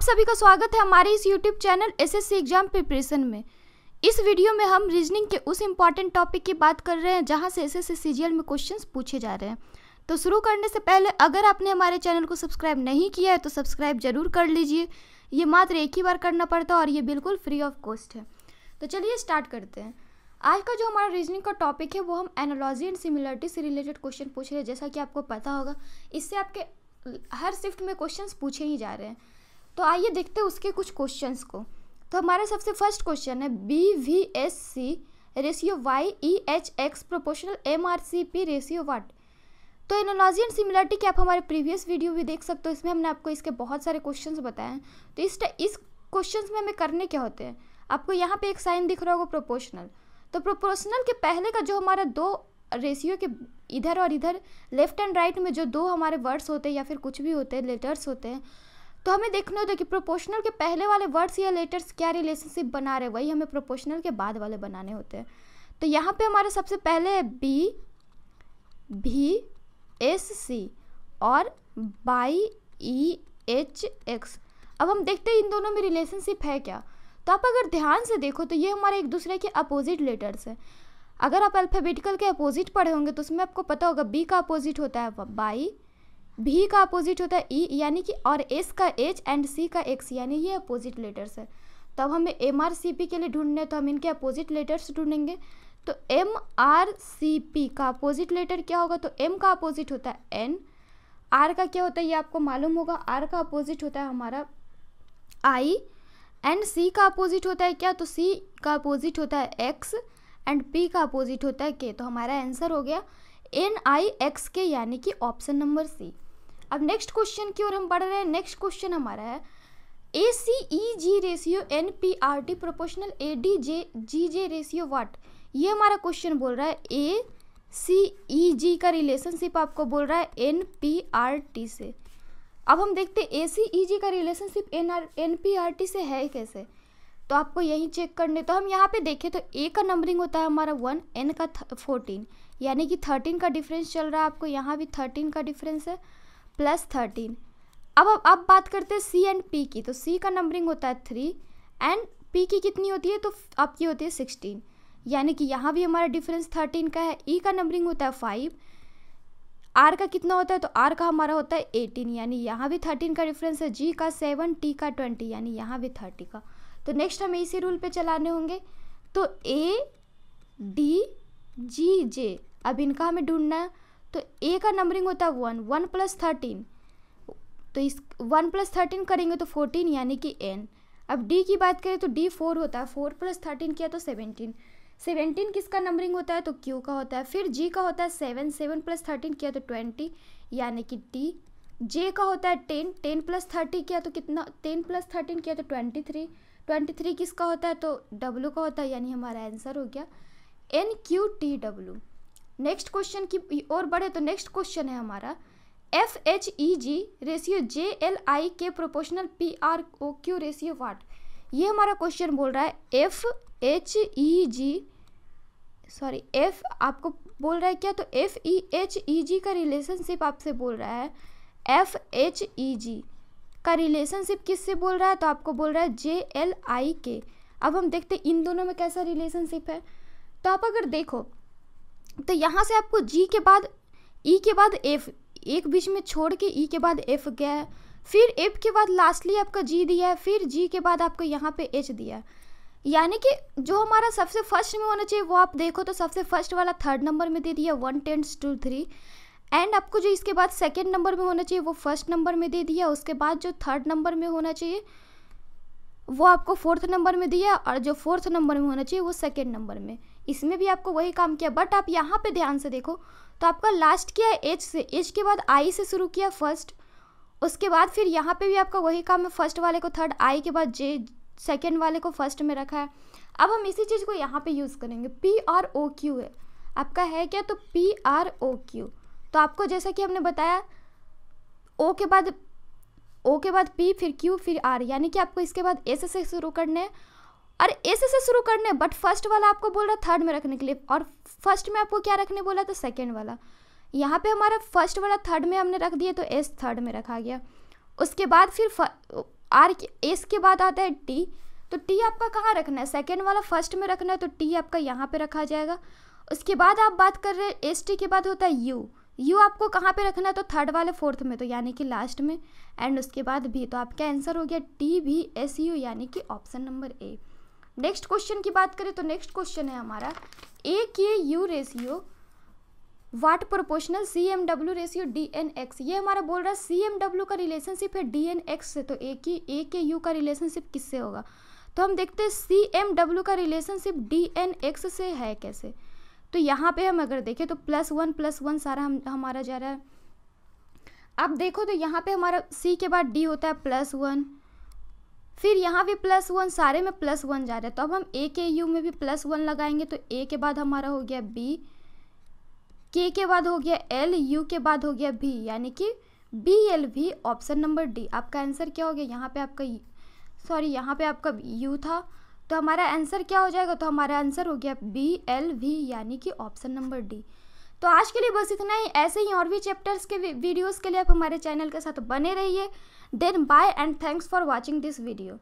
आप सभी का स्वागत है हमारे इस YouTube channel SSC exam preparation में। इस वीडियो में हम रीजनिंग के उस इंपॉर्टेंट टॉपिक की बात कर रहे हैं जहाँ से एसएससी सीजीएल में क्वेश्चंस पूछे जा रहे हैं। तो शुरू करने से पहले, अगर आपने हमारे चैनल को सब्सक्राइब नहीं किया है तो सब्सक्राइब ज़रूर कर लीजिए। ये मात्र एक ही बार करना पड़ता है और ये बिल्कुल फ्री ऑफ़ कॉस्ट है। तो चलिए स्टार्ट करते हैं। आज का जो हमारा रीजनिंग का टॉपिक है, वो हम एनोलॉजी एंड सिमिलरिटी से रिलेटेड क्वेश्चन पूछ रहे हैं। जैसा कि आपको पता होगा, इससे आपके हर शिफ्ट में क्वेश्चंस पूछे ही जा रहे हैं। तो आइए देखते हैं उसके कुछ क्वेश्चंस को। तो हमारा सबसे फ़र्स्ट क्वेश्चन है B V S C ratio Y E H X proportional M R C P ratio what तो एनोलॉजी एंड सिमिलरिटी के आप हमारे प्रीवियस वीडियो भी देख सकते हो, इसमें हमने आपको इसके बहुत सारे क्वेश्चंस बताए हैं। तो इस इस क्वेश्चंस में हमें करने क्या होते हैं? आपको यहाँ पे एक साइन दिख रहा होगा प्रोपोर्शनल तो प्रोपोर्शनल के पहले का जो हमारा दो रेशियो के इधर और इधर लेफ़्ट एंड राइट में जो दो हमारे वर्ड्स होते हैं या फिर कुछ भी होते हैं लेटर्स होते हैं तो हमें देखना होता है कि प्रोपोर्शनल के पहले वाले वर्ड्स या लेटर्स क्या रिलेशनशिप बना रहे वही हमें प्रोपोर्शनल के बाद वाले बनाने होते हैं। तो यहाँ पे हमारे सबसे पहले है बी भी एस सी और बाई ई एच एक्स अब हम देखते हैं इन दोनों में रिलेशनशिप है क्या। तो आप अगर ध्यान से देखो तो ये हमारे एक दूसरे के अपोजिट लेटर्स हैं। अगर आप अल्फ़ाबेटिकल के अपोजिट पढ़े होंगे तो उसमें आपको पता होगा बी का अपोजिट होता है बाई भी का अपोजिट होता है ई e, यानी कि और एस का एच एंड सी का एक्स यानी ये अपोजिट लेटर्स है। तो अब हमें एम आर सी पी के लिए ढूँढने तो हम इनके अपोजिट लेटर्स ढूंढेंगे। तो एम आर सी पी का अपोजिट लेटर क्या होगा? तो एम का अपोजिट होता है एन आर का क्या होता है? ये आपको मालूम होगा आर का अपोजिट होता है हमारा आई एंड सी का अपोजिट होता है क्या? तो सी का अपोजिट होता है एक्स एंड पी का अपोजिट होता है के तो हमारा आंसर हो गया एन आई एक्स के यानी कि ऑप्शन नंबर सी अब नेक्स्ट क्वेश्चन की ओर हम पढ़ रहे हैं। नेक्स्ट क्वेश्चन हमारा है। A C E G ratio N P R T proportional A D J G J ratio what ये हमारा क्वेश्चन बोल रहा है। ए सी ई जी का रिलेशनशिप आपको बोल रहा है एन पी आर टी से। अब हम देखते हैं ए सी ई जी का relationship N R N P R T से है कैसे? तो आपको यही चेक करने तो हम यहाँ पे देखें तो ए का नंबरिंग होता है हमारा वन एन का फोर्टीन यानी कि थर्टीन का डिफरेंस चल रहा है आपको, यहाँ भी थर्टीन का डिफरेंस है। Plus thirteen. अब अब अब बात करते हैं सी एंड पी की। तो सी का नंबरिंग होता है थ्री एंड पी की कितनी होती है? तो आपकी होती है सिक्सटीन यानी कि यहाँ भी हमारा डिफरेंस थर्टीन का है। ई e का नंबरिंग होता है फाइव आर का कितना होता है? तो आर का हमारा होता है एटीन यानी यहाँ भी थर्टीन का डिफरेंस है। जी का सेवन टी का ट्वेंटी यानी यहाँ भी थर्टी का। तो नेक्स्ट हमें इसी रूल पे चलाने होंगे। तो ए डी जी जे अब इनका हमें ढूंढना है। तो ए का नंबरिंग होता है वन वन प्लस थर्टीन तो इस वन प्लस थर्टीन करेंगे तो फोर्टीन यानी कि एन अब डी की बात करें तो डी फोर होता है फोर प्लस थर्टीन किया तो सेवनटीन सेवेंटीन किसका नंबरिंग होता है तो क्यू का होता है, फिर जी का होता है सेवन सेवन प्लस थर्टीन किया तो ट्वेंटी यानी कि टी जे का होता है टेन टेन प्लस थर्टी किया तो कितना टेन प्लस थर्टीन किया तो ट्वेंटी थ्री ट्वेंटी थ्री किसका होता है तो डब्लू का होता है, यानी हमारा आंसर हो गया N Q T W next question की और बढ़े तो नेक्स्ट क्वेश्चन है हमारा। F H E G ratio J L I K proportional P R O Q ratio what ये हमारा क्वेश्चन बोल रहा है F H E G sorry F आपको बोल रहा है क्या? तो F E H E G का रिलेशनशिप आपसे बोल रहा है एफ़ एच ई जी का रिलेशनशिप किससे बोल रहा है? तो आपको बोल रहा है जे एल आई के अब हम देखते हैं इन दोनों में कैसा रिलेशनशिप है। तो आप अगर देखो तो यहाँ से आपको जी के बाद ई e के बाद एफ़ एक बीच में छोड़ के ई e के बाद एफ़ गया फिर एफ़ के बाद लास्टली आपका जी दिया है, फिर जी के बाद आपको यहाँ पे एच दिया यानी कि जो हमारा सबसे फ़र्स्ट में होना चाहिए वो आप देखो तो सबसे फ़र्स्ट वाला थर्ड नंबर में दे दिया one tens two three and आपको जो इसके बाद सेकेंड नंबर में होना चाहिए वो फ़र्स्ट नंबर में दे दिया, उसके बाद जो थर्ड नंबर में होना चाहिए वो आपको फोर्थ नंबर में दिया और जो फोर्थ नंबर में होना चाहिए वो सेकेंड नंबर में। इसमें भी आपको वही काम किया बट आप यहाँ पे ध्यान से देखो तो आपका लास्ट किया है एच से एच के बाद आई से शुरू किया फ़र्स्ट उसके बाद फिर यहाँ पे भी आपका वही काम है फ़र्स्ट वाले को थर्ड आई के बाद जे सेकेंड वाले को फ़र्स्ट में रखा है। अब हम इसी चीज़ को यहाँ पे यूज़ करेंगे पी आर ओ क्यू है। आपका है क्या? तो पी आर ओ क्यू तो आपको जैसा कि हमने बताया ओ के बाद ओ के बाद पी फिर क्यू फिर आर यानी कि आपको इसके बाद एस से शुरू करने हैं और एस से शुरू करने बट फ़र्स्ट वाला आपको बोल रहा थर्ड में रखने के लिए। और फ़र्स्ट में आपको क्या रखने बोला तो सेकेंड वाला। यहाँ पे हमारा फ़र्स्ट वाला थर्ड में हमने रख दिया तो एस थर्ड में रखा गया। उसके बाद फिर आर एस के बाद आता है टी तो टी आपका कहाँ रखना है? सेकेंड वाला फ़र्स्ट में रखना है तो टी आपका यहाँ पे रखा जाएगा। उसके बाद आप बात कर रहे हैं एस टी के बाद होता है यू यू आपको कहाँ पे रखना है? तो थर्ड वाले फोर्थ में तो यानी कि लास्ट में। एंड उसके बाद भी तो आपका आंसर हो गया टी भी एस यू यानी कि option number A next question की बात करें तो नेक्स्ट क्वेश्चन है हमारा। A K U ratio what proportional C M W ratio D N X ये हमारा बोल रहा है सी एम डब्ल्यू का रिलेशनशिप है डी एन एक्स से तो ए की ए के यू का रिलेशनशिप किससे होगा? तो हम देखते हैं सी एम डब्ल्यू का रिलेशनशिप डी एन एक्स से है कैसे? तो यहाँ पे हम अगर देखें तो प्लस वन प्लस वन सारा हम, हमारा जा रहा है। अब देखो तो यहाँ पे हमारा सी के बाद डी होता है प्लस वन फिर यहाँ भी प्लस वन सारे में प्लस वन जा रहा है। तो अब हम ए के यू में भी प्लस वन लगाएँगे तो ए के बाद हमारा हो गया बी के के बाद हो गया एल यू के बाद हो गया बी यानी कि बी एल भी ऑप्शन नंबर डी आपका आंसर क्या हो गया? यहाँ पे आपका सॉरी यहाँ पे आपका यू था। तो हमारा आंसर क्या हो जाएगा? तो हमारा आंसर हो गया बी एल वी यानी कि ऑप्शन नंबर डी तो आज के लिए बस इतना ही। ऐसे ही और भी चैप्टर्स के वीडियोस के लिए आप हमारे चैनल के साथ बने रहिए। Then bye and thanks for watching this video